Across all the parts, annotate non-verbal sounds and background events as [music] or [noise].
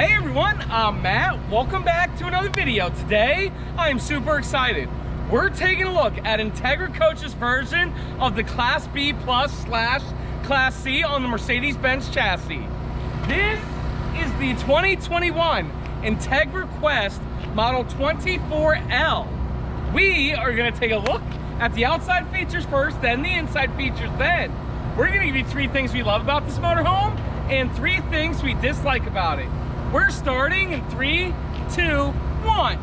Hey everyone, I'm Matt. Welcome back to another video. Today, I'm super excited. We're taking a look at Entegra Coach's version of the Class B Plus slash Class C on the Mercedes-Benz chassis. This is the 2021 Entegra Qwest Model 24L. We are gonna take a look at the outside features first, then the inside features then. We're gonna give you three things we love about this motorhome and three things we dislike about it. We're starting in three, two, one.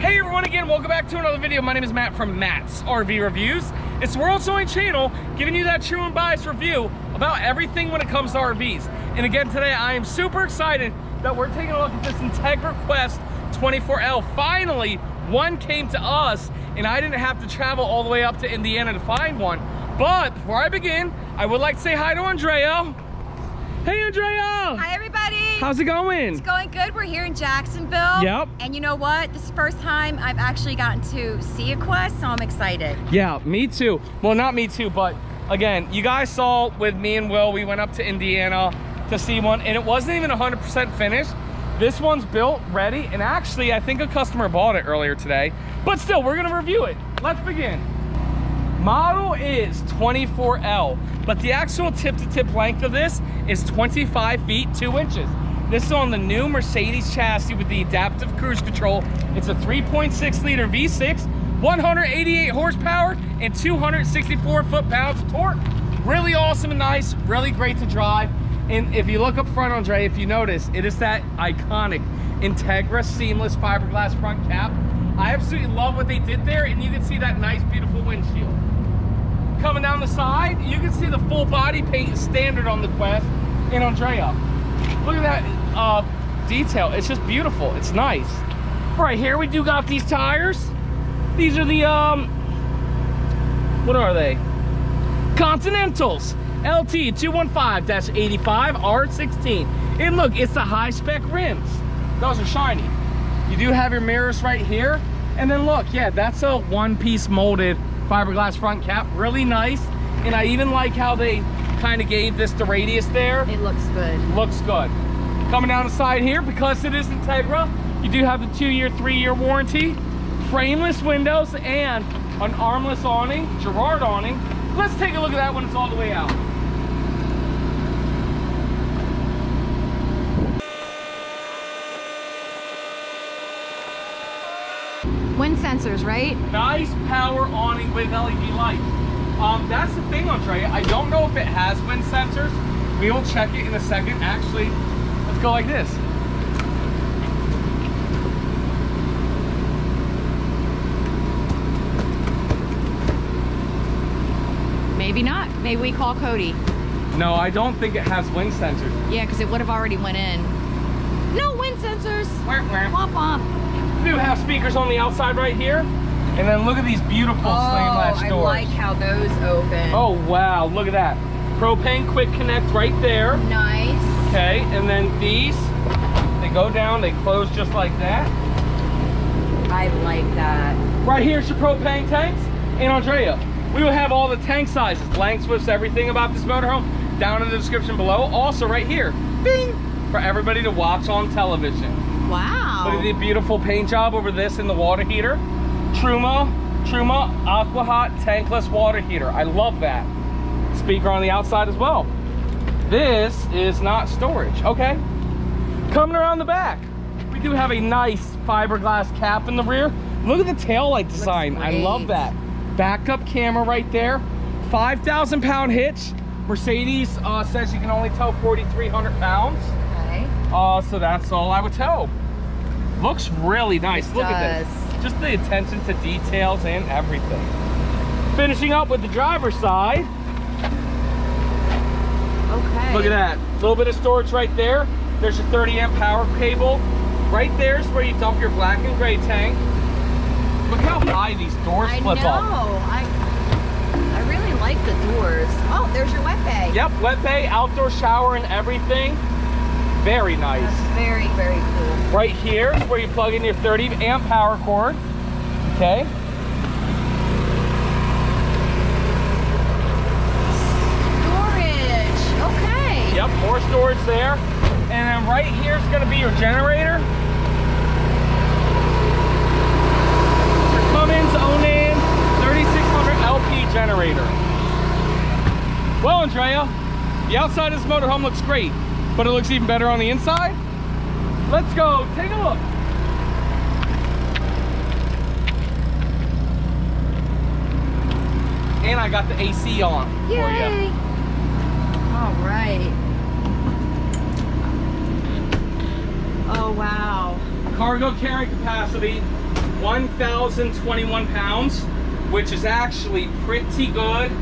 Hey everyone again, welcome back to another video. My name is Matt from Matt's RV Reviews. It's the world's only channel giving you that true and biased review about everything when it comes to RVs. And again today I am super excited that we're taking a look at this Entegra Qwest 24L. Finally, one came to us and I didn't have to travel all the way up to Indiana to find one. But before I begin, I would like to say hi to Andrea. Hey Andrea! Hi everybody. How's it going? It's going good. We're here in Jacksonville. Yep. And you know what? This is the first time I've actually gotten to see a Qwest, so I'm excited. Yeah, me too. Well, not me too, but again, you guys saw with me and Will, we went up to Indiana to see one, and it wasn't even 100% finished. This one's built, ready, and actually, I think a customer bought it earlier today. But still, we're gonna review it. Let's begin. Model is 24L, but the actual tip-to-tip -tip length of this is 25 feet 2 inches. This is on the new Mercedes chassis with the adaptive cruise control. It's a 3.6 liter V6, 188 horsepower, and 264 foot-pounds of torque. Really awesome and nice, really great to drive. And if you look up front, Andre, if you notice, it is that iconic Entegra seamless fiberglass front cap. I absolutely love what they did there, and you can see that nice, beautiful windshield. Coming down the side, you can see the full body paint standard on the Qwest and Andrea. Look at that uh, detail. It's just beautiful. It's nice. Right here, we do got these tires. These are the, um, what are they? Continentals. LT 215-85 R16. And look, it's the high spec rims. Those are shiny. You do have your mirrors right here. And then look, yeah, that's a one piece molded fiberglass front cap. Really nice. And I even like how they kind of gave this the radius there. It looks good. Looks good. Coming down the side here, because it is Entegra, you do have the two year, three year warranty, frameless windows, and an armless awning, Girard awning. Let's take a look at that when it's all the way out. Wind sensors, right? Nice power awning with LED lights. Um, that's the thing, Andrea. I don't know if it has wind sensors. We will check it in a second. Actually, let's go like this. Maybe not. Maybe we call Cody. No, I don't think it has wind sensors. Yeah, because it would have already went in. No wind sensors. Womp womp. Do have speakers on the outside right here. And then look at these beautiful oh, slam latch doors. I like how those open. Oh, wow. Look at that. Propane quick connect right there. Nice. Okay, and then these, they go down, they close just like that. I like that. Right here's your propane tanks. And Andrea, we will have all the tank sizes, lengths, widths, everything about this motorhome down in the description below. Also right here, bing, for everybody to watch on television. Wow. Look at the beautiful paint job over this in the water heater. Truma, Truma Aqua Hot tankless water heater. I love that. Speaker on the outside as well. This is not storage. Okay. Coming around the back, we do have a nice fiberglass cap in the rear. Look at the tail light design. I love that. Backup camera right there. 5,000 pound hitch. Mercedes uh, says you can only tow 4,300 pounds. Okay. Uh, so that's all I would tow. Looks really nice. It Look does. at this. Just the attention to details and everything. Finishing up with the driver's side. Okay. Look at that. A little bit of storage right there. There's your 30 amp power cable. Right there's where you dump your black and gray tank. Look how high these doors I flip know. up. I I really like the doors. Oh, there's your wet bay. Yep, wet bay, outdoor shower and everything. Very nice. That's very, very cool. Right here is where you plug in your 30 amp power cord. Okay. Storage. Okay. Yep, more storage there. And then right here is going to be your generator. Your Cummins Onan 3600 LP generator. Well, Andrea, the outside of this motorhome looks great but it looks even better on the inside. Let's go take a look. And I got the AC on for you. Yay! All right. Oh wow. Cargo carrying capacity, 1,021 pounds, which is actually pretty good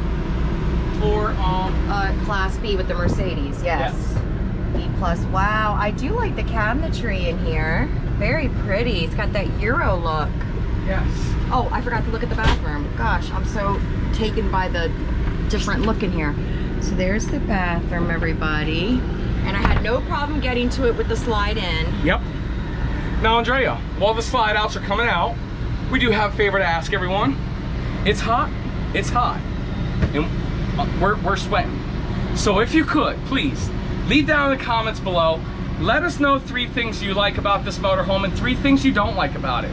for, um, Uh, Class B with the Mercedes, yes. B plus. Wow, I do like the cabinetry in here. Very pretty. It's got that Euro look. yes. Oh, I forgot to look at the bathroom. Gosh, I'm so taken by the different look in here. So there's the bathroom, everybody. And I had no problem getting to it with the slide in. Yep. Now, Andrea, while the slide outs are coming out, we do have a favor to ask everyone. It's hot. It's hot. And uh, we're, we're sweating. So if you could, please, leave down in the comments below. Let us know three things you like about this motorhome and three things you don't like about it.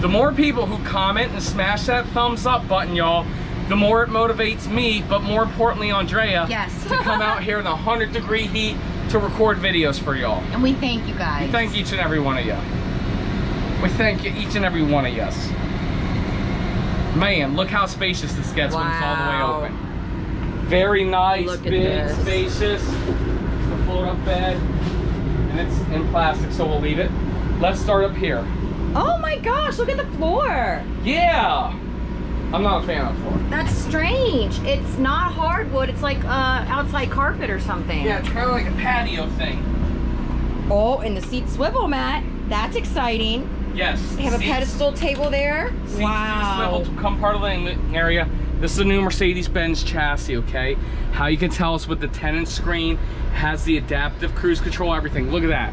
The more people who comment and smash that thumbs up button, y'all, the more it motivates me, but more importantly, Andrea, Yes. to come out here in the 100 degree heat to record videos for y'all. And we thank you guys. We thank each and every one of you. We thank you, each and every one of us. Man, look how spacious this gets when it's all the way Wow. open. Very nice, Look at big, this. spacious. The float-up bed, and it's in plastic, so we'll leave it. Let's start up here. Oh my gosh, look at the floor. Yeah! I'm not a fan of the floor. That's strange. It's not hardwood. It's like uh, outside carpet or something. Yeah, it's kind of like a patio thing. Oh, and the seat swivel mat. That's exciting. Yes. They have a pedestal table there. Seats wow. swivel to become part of the area. This is a new Mercedes-Benz chassis, okay? How you can tell us with the 10-inch screen, has the adaptive cruise control, everything. Look at that.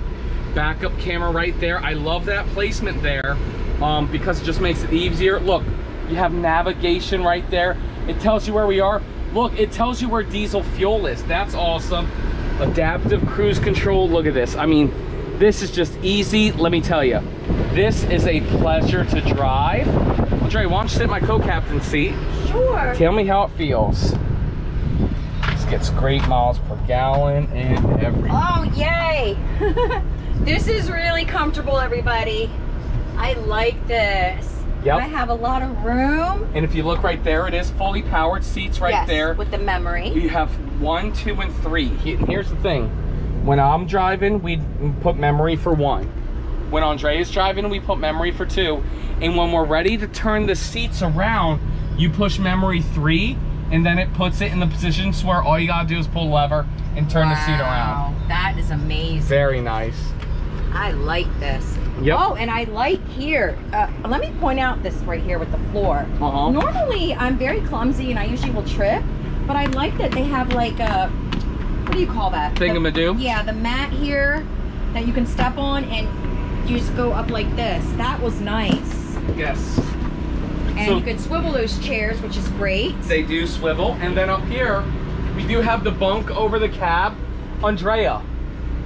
Backup camera right there. I love that placement there um, because it just makes it easier. Look, you have navigation right there. It tells you where we are. Look, it tells you where diesel fuel is. That's awesome. Adaptive cruise control, look at this. I mean, this is just easy, let me tell you. This is a pleasure to drive. Andre, why don't you sit in my co-captain seat? Sure. Tell me how it feels. This gets great miles per gallon and everything. Oh, yay. [laughs] this is really comfortable, everybody. I like this. Yep. I have a lot of room. And if you look right there, it is fully powered seats right yes, there. With the memory. You have one, two, and three. Here's the thing. When I'm driving, we put memory for one. When Andre is driving, we put memory for two. And when we're ready to turn the seats around, you push memory three, and then it puts it in the positions where all you gotta do is pull lever and turn the seat around. Wow, That is amazing. Very nice. I like this. Yep. Oh, and I like here. Uh, let me point out this right here with the floor. Uh-huh. Normally, I'm very clumsy and I usually will trip, but I like that they have like a what do you call that? The- Thingamadoo? yeah, the mat here that you can step on and you just go up like this. That was nice. Yes. And So- you could swivel those chairs, which is great. They do swivel. And then up here, we do have the bunk over the cab. Andrea,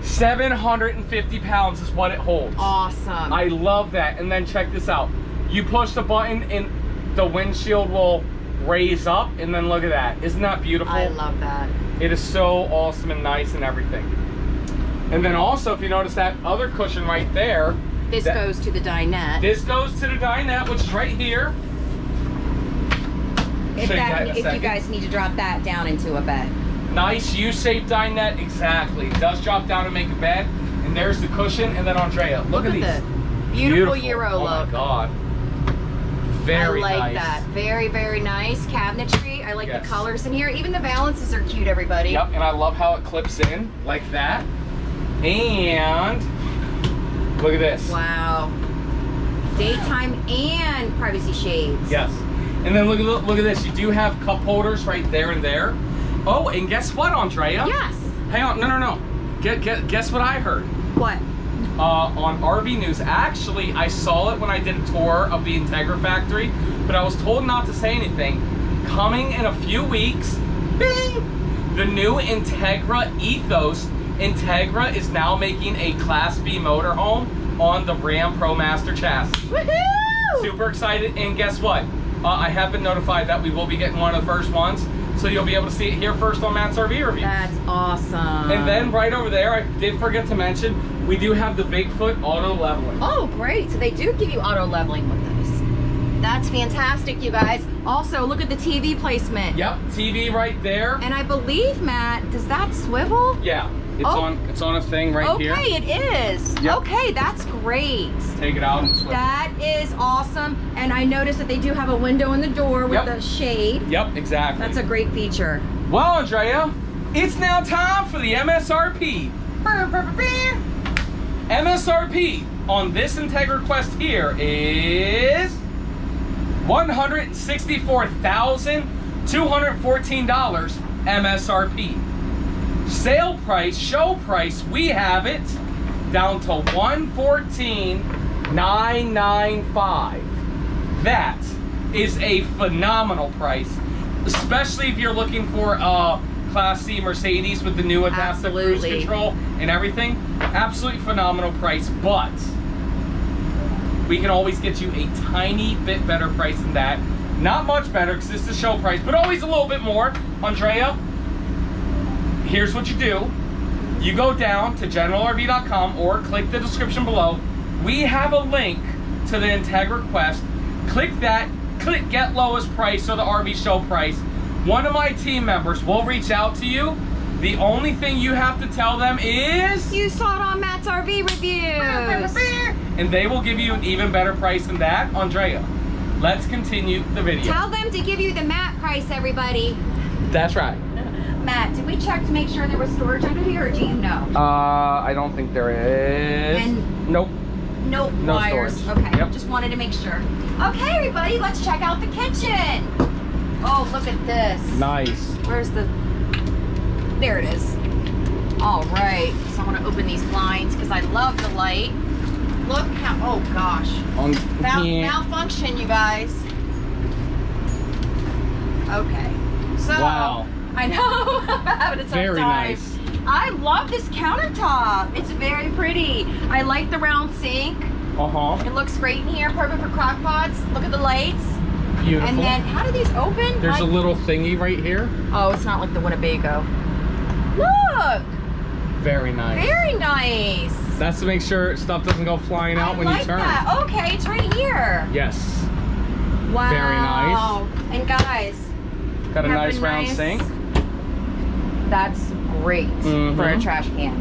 750 pounds is what it holds. Awesome. I love that. And then check this out. You push the button and the windshield will raise up and then look at that. Isn't that beautiful? I love that. It is so awesome and nice and everything. And then also, if you notice that other cushion right there, This that- goes to the dinette. this goes to the dinette, which is right here. if you that, that if you guys need to drop that down into a bed. Nice U-shaped dinette, exactly. It does drop down and make a bed. And there's the cushion, and then Andrea, look, Look, at, at, these. the beautiful, Euro oh look. my god. Very nice. I like nice. that. Very, very nice cabinetry. I like Yes. the colors in here. Even the balances are cute, everybody. Yep, and I love how it clips in like that. And look at this. Wow. Daytime and privacy shades. Yes. And then look at look at this. You do have cup holders right there and there. Oh, and guess what, Andrea? Yes. Hang on, no, no, no. Get, get, guess what I heard? What? uh, on RV News. Actually, I saw it when I did a tour of the Entegra factory, but I was told not to say anything. Coming in a few weeks, bing, the new Entegra Ethos Entegra is now making a Class B motorhome on the Ram ProMaster chassis. Woohoo! Super excited, and guess what? Uh, I have been notified that we will be getting one of the first ones, so you'll be able to see it here first on Matt's RV review. That's awesome. And then right over there, I did forget to mention, we do have the Bigfoot auto leveling. Oh, great. So they do give you auto leveling with this. That's fantastic, you guys. Also, look at the TV placement. Yep, TV right there. And I believe, Matt, does that swivel? Yeah, it's Oh. on it's on a thing right okay, here. Okay, it is. Yep. Okay, that's great. Take it out. That is awesome. And I noticed that they do have a window in the door with Yep. the shade. Yep, exactly. That's a great feature. Well, Andrea, it's now time for the MSRP. MSRP on this Entegra Qwest here is $164,214 MSRP. Sale price, show price, we have it down to 114,995. That is a phenomenal price, especially if you're looking for a Class C Mercedes with the new adaptive cruise control and everything. Absolutely phenomenal price, but we can always get you a tiny bit better price than that. Not much better because it's the show price, but always a little bit more. Andrea, here's what you do. You go down to generalrv.com or click the description below. We have a link to the Entegra Qwest. Click that, click get lowest price or the RV show price. One of my team members will reach out to you. The only thing you have to tell them is You saw it on Matt's RV reviews. and they will give you an even better price than that. Andrea, let's continue the video. Tell them to give you the Matt price, everybody. That's right. Matt, did we check to make sure there was storage under here, or do you know? Uh, I don't think there is. And- nope. Nope, No wires. storage. Okay, Yep. just wanted to make sure. Okay, everybody, let's check out the kitchen. Oh, look at this. Nice. Where's the? There it is. All right. So I want to open these blinds because I love the light. Look how. Oh gosh. On Mal- yeah. malfunction, you guys. Okay. So. Wow. I know. Having a tough Very time. nice. I love this countertop. It's very pretty. I like the round sink. Uh huh. It looks great in here. Perfect for crock pots. Look at the lights. Beautiful. And then, how do these open? There's a little thingy right here. Oh, it's not like the Winnebago. Look! Very nice. Very nice. That's to make sure stuff doesn't go flying out I when like you turn. that. Okay, it's right here. Yes. Wow. Very nice. And guys, Got a nice round sink. That's great for a Mhm. trash can.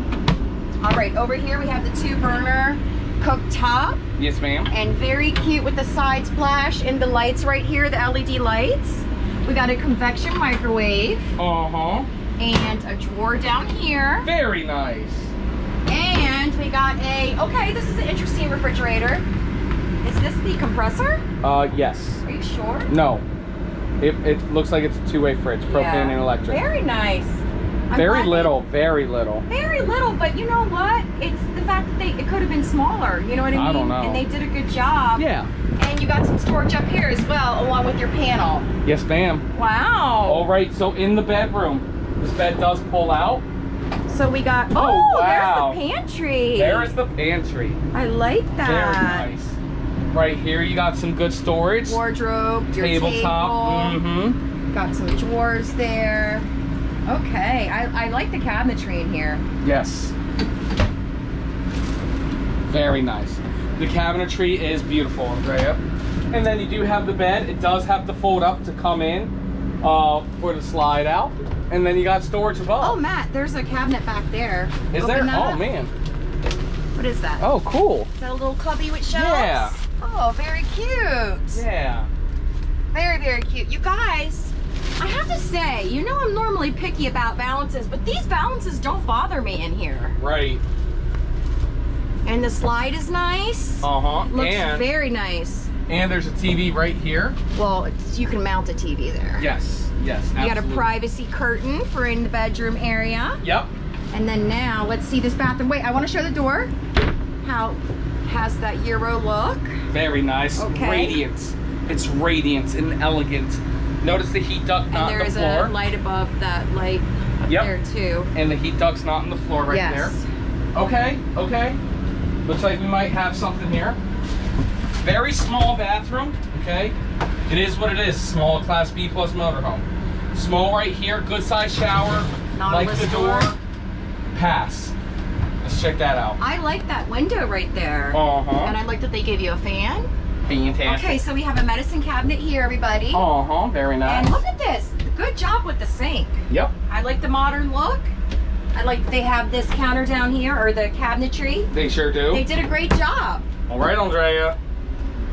All right, over here we have the two burner cooktop Yes, ma'am. and very cute with the side splash and the lights right here, the LED lights. We got a convection microwave Uh huh. and a drawer down here. Very nice. And we got a, okay, this is an interesting refrigerator. Is this the compressor? Uh, yes. Are you sure? No. It, it looks like it's a two-way fridge, propane Yeah. and electric. Very nice. Very glad they- little. Very little. Very little, but you know what? It's the fact that they it could have been smaller. You know what I mean? I don't know. And they did a good job. Yeah. And you got some storage up here as well, along with your panel. Yes, ma'am. Wow. All right. So in the bedroom, this bed does pull out. So we got. Oh, Oh, wow. there's the pantry. There is the pantry. I like that. Very nice. Right here, you got some good storage. Wardrobe, your Tabletop. table. Mm-hmm. Got some drawers there. Okay, I, I like the cabinetry in here. Yes. Very nice. The cabinetry is beautiful, Andrea. And then you do have the bed. It does have to fold up to come in uh, for the slide out. And then you got storage above. Oh, Matt, there's a cabinet back there. is Open there? Oh up. man. What is that? Oh, cool. Is that a little cubby with shelves? Yeah. Oh, very cute. Yeah. Very, very cute. You guys, I have to say, you know I'm normally picky about balances, but these balances don't bother me in here. Right. And the slide is nice. Uh huh. Looks And very nice. and there's a TV right here. Well, it's, you can mount a TV there. Yes. Yes. You got a privacy curtain for in the bedroom area. Yep. And then now, let's see this bathroom. Wait, I want to show the door. How has that Euro look? Very nice. Okay. Radiant. It's radiant and elegant. Notice the heat duct And not there on is the floor. a light above that light up Yep. there too. and the heat duct's not on the floor right yes. there. Okay, okay. Looks like we might have something here. Very small bathroom, okay? It is what it is, small class B plus motorhome. Small right here, good size shower, like Nautilus the door. door. Pass. Let's check that out. I like that window right there. Uh-huh. And I like that they give you a fan. Fantastic. Okay, so we have a medicine cabinet here, everybody. Uh-huh, very nice. And look at this. Good job with the sink. Yep, I like the modern look. I like they have this counter down here, or the cabinetry. they sure do. They did a great job. All right, Andrea.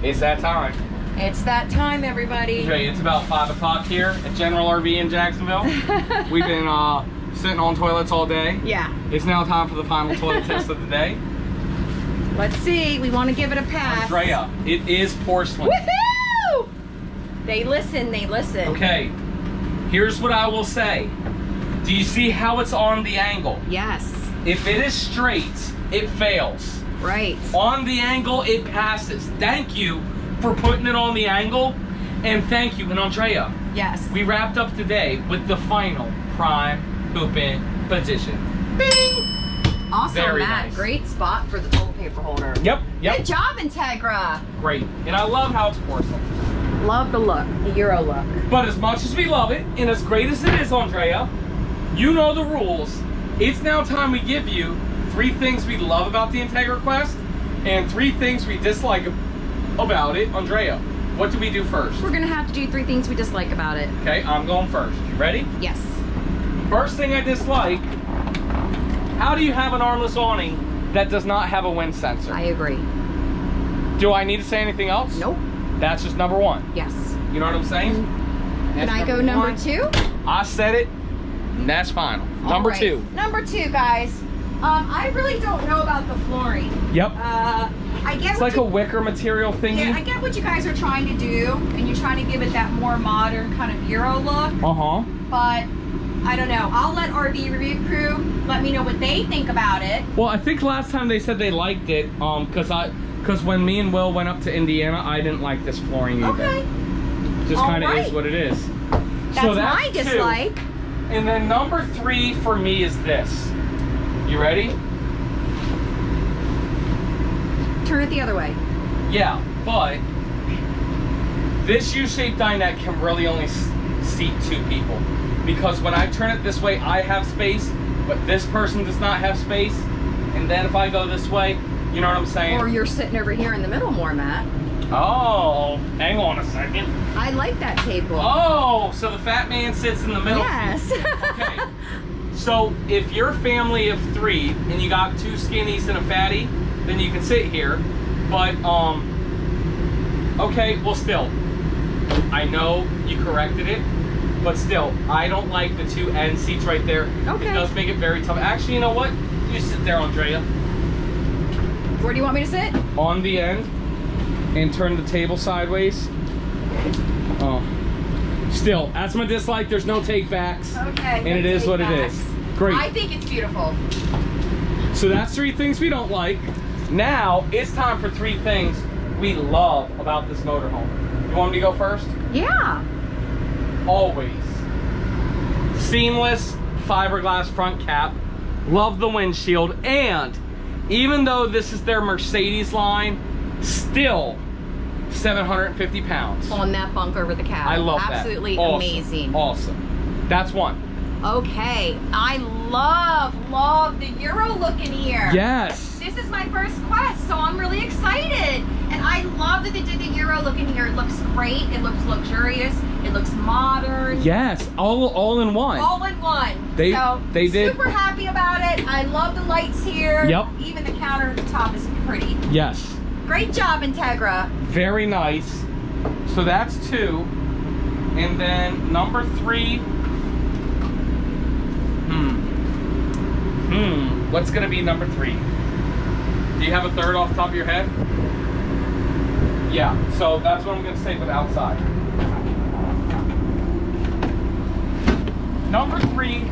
It's that time. It's that time, everybody. Okay, it's about 5 o'clock here at General RV in Jacksonville. [laughs] We've been uh, sitting on toilets all day. Yeah. It's now time for the final toilet test of the day. Let's see. We want to give it a pass. Andrea, it is porcelain. Woohoo! They listen. They listen. Okay, here's what I will say. Do you see how it's on the angle? Yes. If it is straight, it fails. Right. On the angle, it passes. Thank you for putting it on the angle. And thank you. And Andrea, Yes. we wrapped up today with the final prime pooping position. Bing! Also, Very Matt, nice. great spot for the toilet paper holder. Yep, yep. Good job, Entegra. Great. And I love how it's porcelain. Love the look, the Euro look. But as much as we love it, and as great as it is, Andrea, you know the rules. It's now time we give you three things we love about the Entegra Qwest and three things we dislike about it. Andrea, what do we do first? We're gonna have to do three things we dislike about it. Okay, I'm going first. You ready? Yes. First thing I dislike, how do you have an armless awning that does not have a wind sensor? I agree. do I need to say anything else? Nope. That's just number one. Yes. You know what I'm saying? Can That's I go number one. two? I said it, and that's final. number All right. two. Number two, guys. Um, I really don't know about the flooring. Yep. Uh, I get It's like you, a wicker material thingy. yeah, I get what you guys are trying to do, and you're trying to give it that more modern kind of Euro look. Uh-huh. But I don't know. I'll let RV review crew let me know what they think about it. Well, I think last time they said they liked it, um, cause I, cause when me and Will went up to Indiana, I didn't like this flooring either. Okay. Just kind of right. is what it is. That's, my two. dislike. And then number three for me is this. You ready? Turn it the other way. Yeah, but this U-shaped dinette can really only seat two people because when I turn it this way, I have space, but this person does not have space. And then if I go this way, you know what I'm saying? Or you're sitting over here in the middle more, Matt. Oh, hang on a second. I like that table. Oh, so the fat man sits in the middle. yes. Okay. [laughs] So if you're a family of three and you got two skinnies and a fatty, then you can sit here. But um, okay, well still, I know you corrected it, but still, I don't like the two end seats right there. Okay. It does make it very tough. Actually, you know what? You sit there, Andrea, Where do you want me to sit? on the end, and turn the table sideways. Oh. Still, that's my dislike. There's no take backs. Okay. And it is what it is. Great. I think it's beautiful. So that's three things we don't like. Now it's time for three things we love about this motorhome. You want me to go first? Yeah. Always. Seamless fiberglass front cap. Love the windshield. And even though this is their Mercedes line, still 750 pounds. On that bunk over the cab. I love that. Absolutely Awesome. amazing. Awesome. That's one. Okay. I love, love the Euro look in here. Yes. This is my first Qwest, so I'm really excited. And I love that they did the Euro look in here. It looks great. It looks luxurious. It looks modern. Yes. All all in one. All in one. They- so, they did- Super happy about it. I love the lights here. Yep. Even the counter at the top is pretty. yes. Great job, Entegra. Very nice. So that's two. And then number three. Hmm. Hmm. What's gonna be number three? Do you have a third off the top of your head? Yeah, so that's what I'm gonna say for the outside. Number three,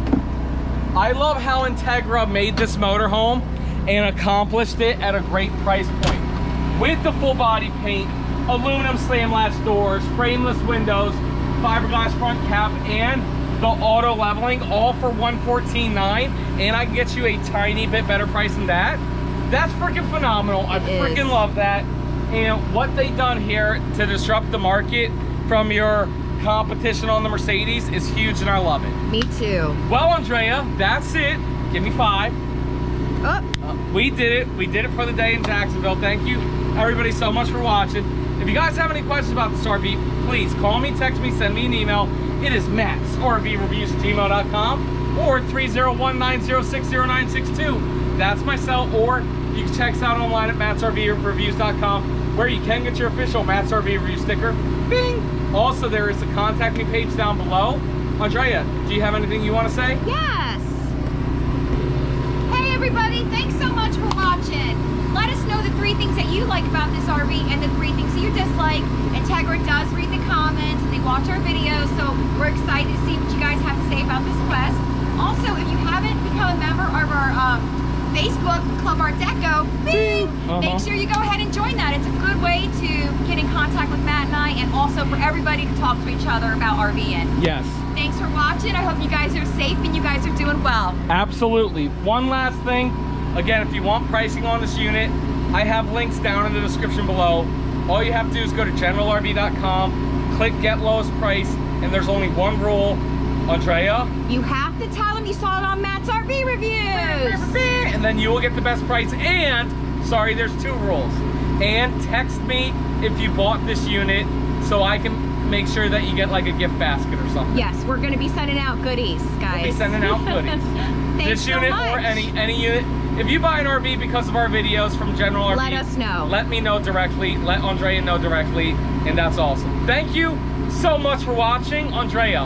I love how Entegra made this motorhome and accomplished it at a great price point. With the full body paint, aluminum slam latch doors, frameless windows, fiberglass front cap and the auto leveling, all for 114.9, and I can get you a tiny bit better price than that. That's freaking phenomenal. I freaking love that. And what they done here to disrupt the market from your competition on the Mercedes is huge, and I love it. Me too. Well, Andrea, that's it. Give me five. Oh, Uh, we did it. We did it for the day in Jacksonville. Thank you, everybody, so much for watching. If you guys have any questions about this RV, please call me, text me, send me an email. It is Matt's RV Reviews at gmail.com or 301-906-0962. That's my cell, or you can check us out online at mattsrvreviews.com where you can get your official Matt's RV Review sticker. Bing! Also, there is a contact me page down below. Andrea, do you have anything you want to say? Yes. Hey everybody, thanks so much for watching. Let us know the three things that you like about this RV and the three things that you dislike. Entegra does read the comments and they watch our videos, so we're excited to see what you guys have to say about this Qwest. Also, if you haven't become a member of our um, Facebook Club Art Deco, bing, Uh-huh. make sure you go ahead and join that. It's a good way to get in contact with Matt and I and also for everybody to talk to each other about RVing. Yes. Thanks for watching. I hope you guys are safe and you guys are doing well. Absolutely. One last thing. Again, if you want pricing on this unit, I have links down in the description below. All you have to do is go to generalrv.com, click get lowest price, and there's only one rule. Andrea, You have to tell them you saw it on Matt's RV reviews. and then you will get the best price. And, sorry, there's two rules. And text me if you bought this unit so I can make sure that you get like a gift basket or something. Yes, we're going to be sending out goodies, guys. We'll be sending out [laughs] goodies. This unit or any any unit. If you buy an RV because of our videos from General RV, Let us know. Let me know directly. Let Andrea know directly, and that's awesome. Thank you so much for watching, Andrea.